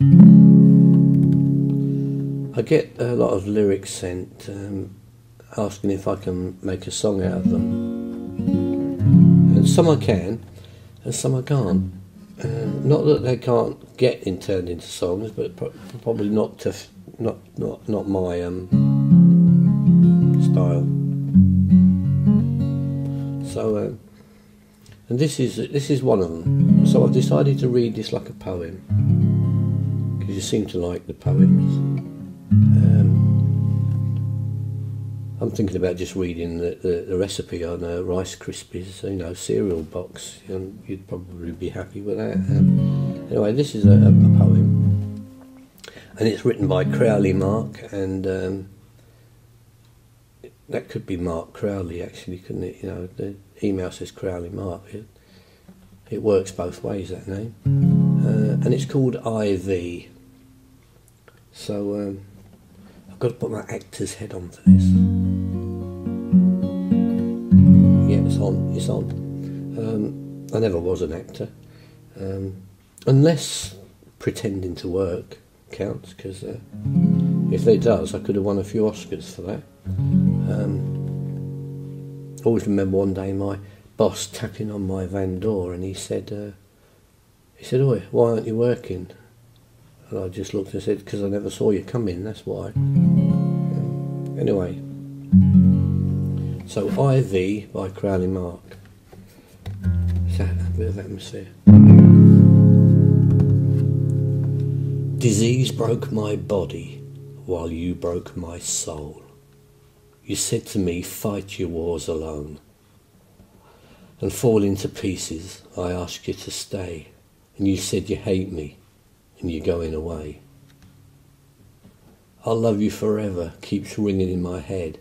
I get a lot of lyrics sent um, asking if I can make a song out of them. And some I can, and some I can't. Uh, not that they can't get in, turned into songs, but pro- probably not to, not not not my um, style. So, uh, and this is this is one of them. So I've decided to read this like a poem you seem to like the poems. Um, I'm thinking about just reading the, the, the recipe on a Rice Krispies, you know, cereal box, and you'd probably be happy with that. Um, anyway, this is a, a, a poem, and it's written by Crowley Mark, and um, that could be Mark Crowley, actually, couldn't it? You know, the email says Crowley Mark. It, it works both ways, that name. Uh, and it's called IV. So um, I've got to put my actor's head on for this. Yeah, it's on. It's on. Um, I never was an actor, um, unless pretending to work counts. Because uh, if it does, I could have won a few Oscars for that. Um, always remember one day my boss tapping on my van door, and he said, uh, "He said, Oi, why aren't you working?" And I just looked and said, "Because I never saw you come in. That's why." Anyway, so IV by Crowley Mark. That bit of atmosphere? Disease broke my body while you broke my soul. You said to me, fight your wars alone. And falling to pieces, I asked you to stay. And you said you hate me and you're going away. I'll love you forever keeps ringing in my head.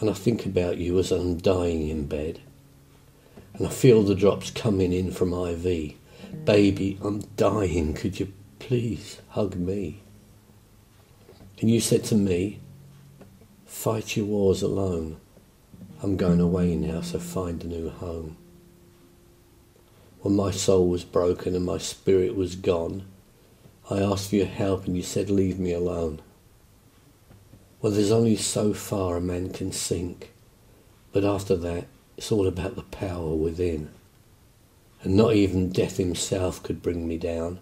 And I think about you as I'm dying in bed. And I feel the drops coming in from IV. Baby, I'm dying. Could you please hug me? And you said to me, Fight your wars alone. I'm going away now, so find a new home. When my soul was broken and my spirit was gone, I asked for your help and you said, Leave me alone. Well, there's only so far a man can sink, but after that, it's all about the power within. And not even death himself could bring me down.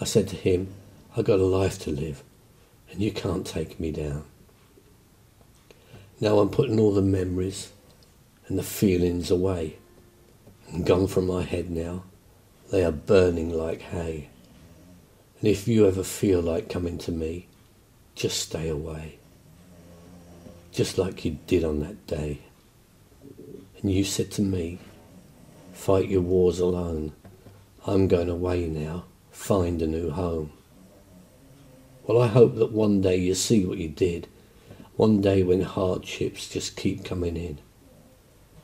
I said to him, I've got a life to live, and you can't take me down. Now I'm putting all the memories and the feelings away and gone from my head now. They are burning like hay. And if you ever feel like coming to me, just stay away. Just like you did on that day. And you said to me, fight your wars alone. I'm going away now, find a new home. Well, I hope that one day you see what you did one day when hardships just keep coming in.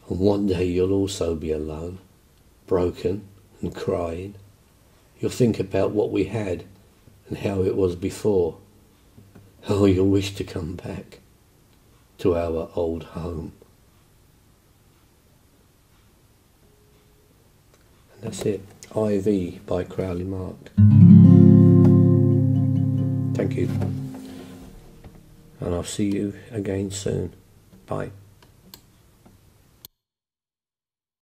And one day you'll also be alone, broken and crying. You'll think about what we had and how it was before. Oh, you'll wish to come back to our old home. And that's it. IV by Crowley Mark. Thank you and I'll see you again soon. Bye.